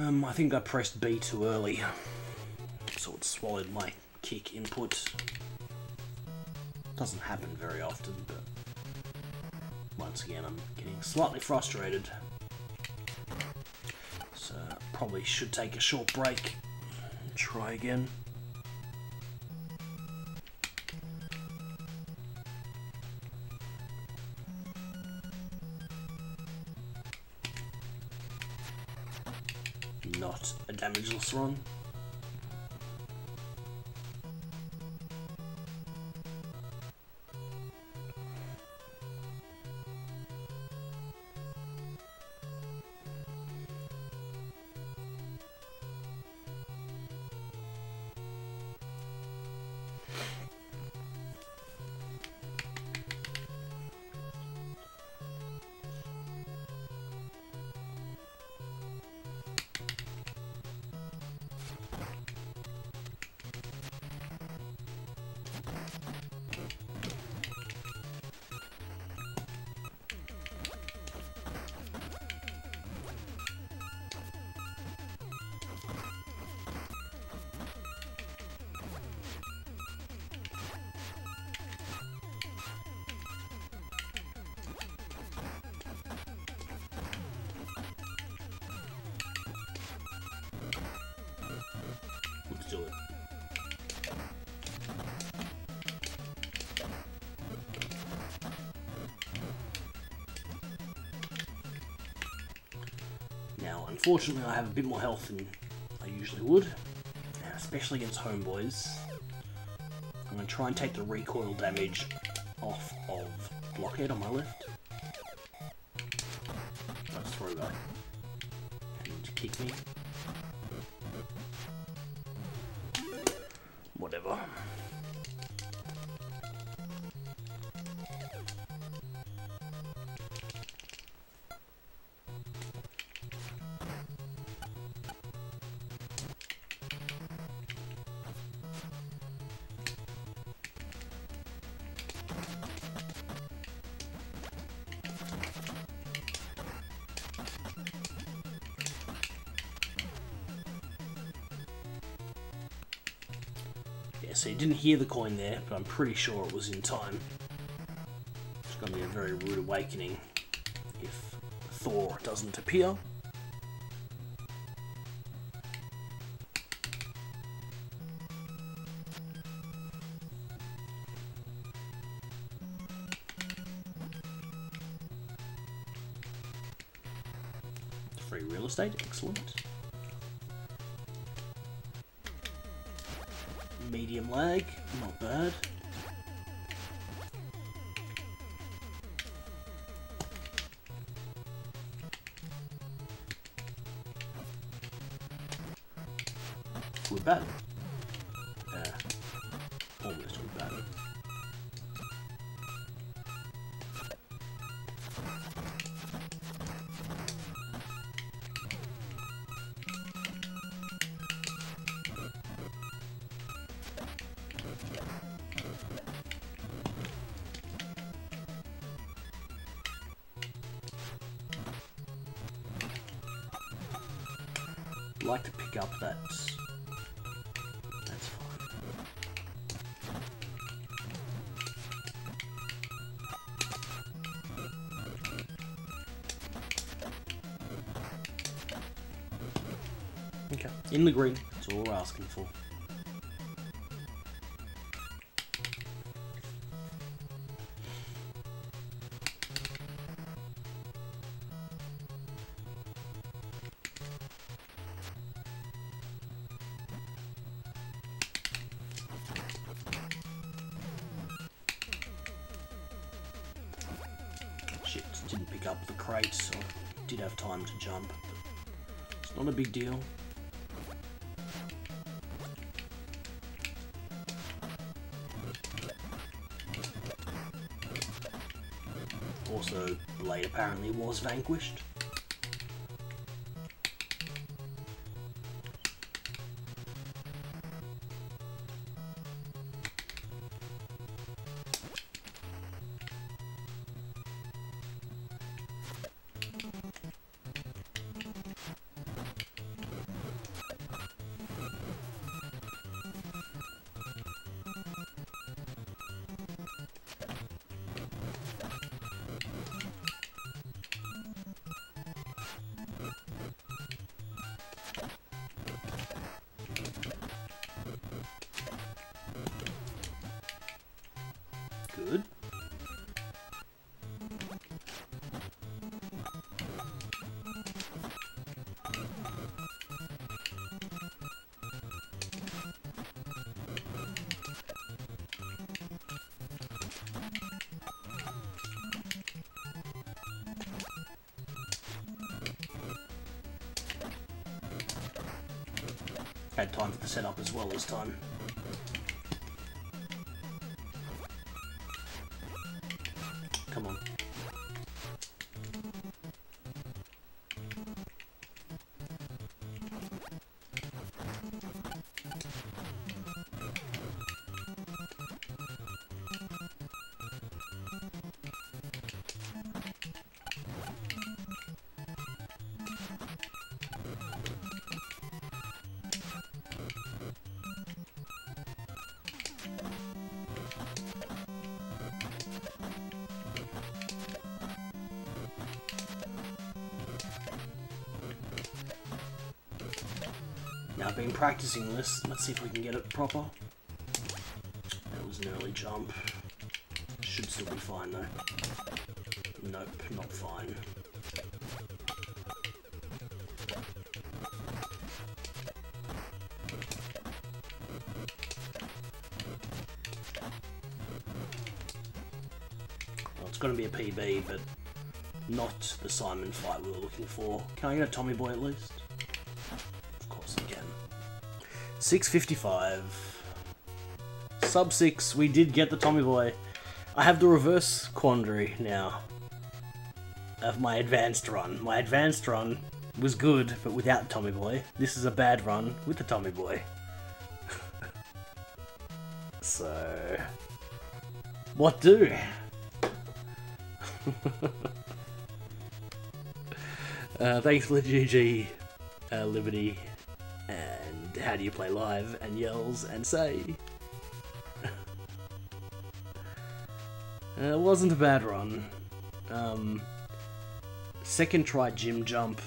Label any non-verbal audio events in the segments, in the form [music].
Um, I think I pressed B too early, so it swallowed my kick input. Doesn't happen very often, but once again I'm getting slightly frustrated. So probably should take a short break try again. Not a damageless run. Now, unfortunately, I have a bit more health than I usually would, especially against homeboys. I'm going to try and take the recoil damage off of Blockhead on my left. Let's throw that. And kick me. So you didn't hear the coin there, but I'm pretty sure it was in time. It's going to be a very rude awakening if Thor doesn't appear. Free real estate, excellent. Medium lag, not bad. We're bad. Yeah. Uh, almost we're bad. Like to pick up that. Okay, in the green. That's all we're asking for. Didn't pick up the crates, so I did have time to jump. It's not a big deal. Also, Blade apparently was vanquished. Had time for the setup as well this time. Been practicing this. Let's see if we can get it proper. That was an early jump. Should still be fine though. Nope, not fine. Well, it's going to be a PB, but not the Simon fight we were looking for. Can I get a Tommy Boy at least? 655. Sub 6, we did get the Tommy Boy. I have the reverse quandary now of my advanced run. My advanced run was good, but without Tommy Boy. This is a bad run with the Tommy Boy. [laughs] so... What do? [laughs] uh, thanks for the GG, uh, Liberty, and how do you play live, and yells, and say. uh, it wasn't a bad run. Um, second try gym jump.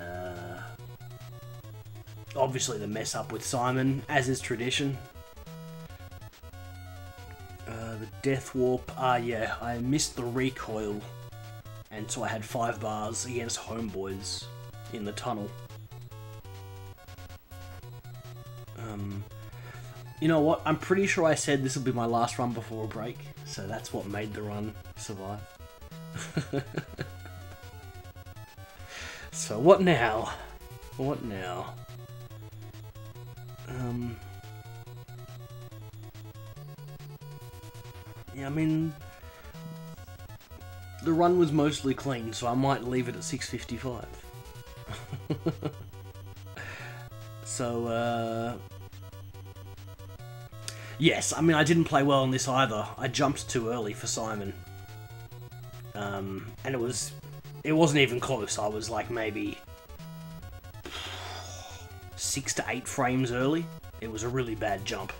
Uh, obviously the mess up with Simon, as is tradition. Uh, the death warp. Ah, yeah, I missed the recoil, and so I had five bars against homeboys in the tunnel. Um, you know what? I'm pretty sure I said this will be my last run before a break, so that's what made the run survive. [laughs] so what now? What now? Um. Yeah, I mean, the run was mostly clean, so I might leave it at 655. [laughs] so, uh... Yes, I mean, I didn't play well on this either. I jumped too early for Simon. Um, and it was... It wasn't even close. I was like maybe... Six to eight frames early. It was a really bad jump.